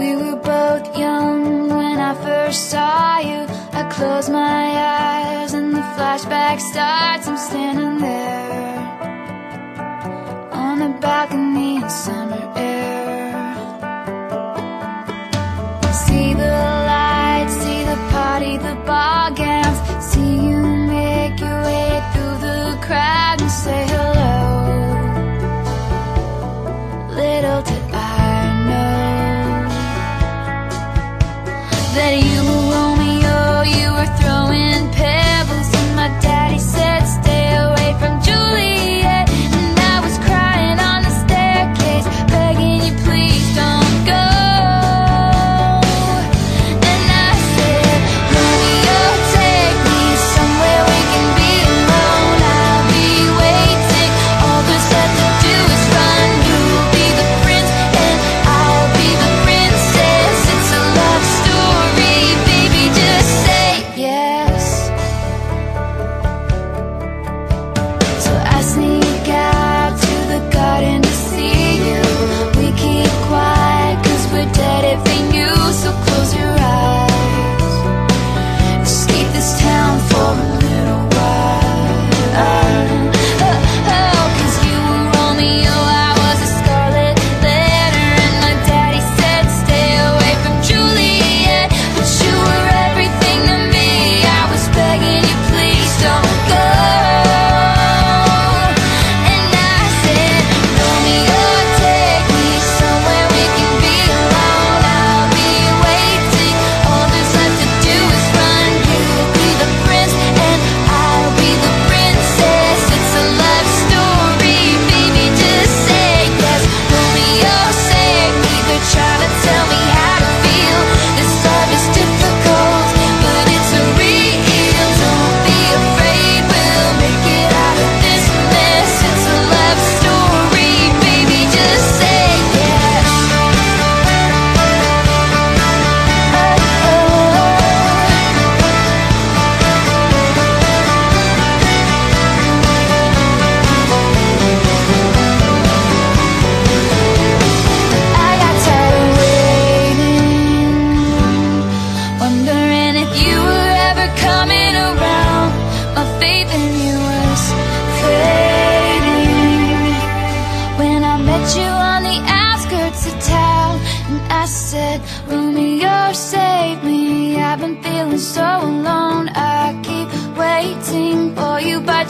We were both young when I first saw you. I close my eyes and the flashback starts. I'm standing there On the balcony in summer air. See the lights, see the party, the ball gowns See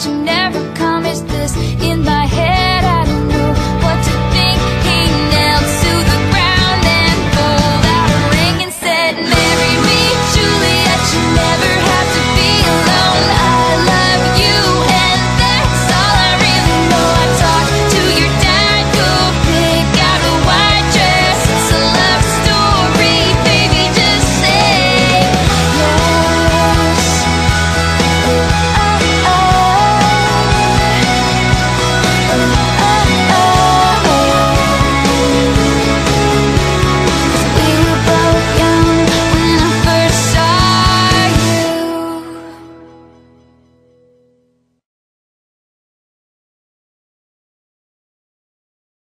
you never come is this in my head.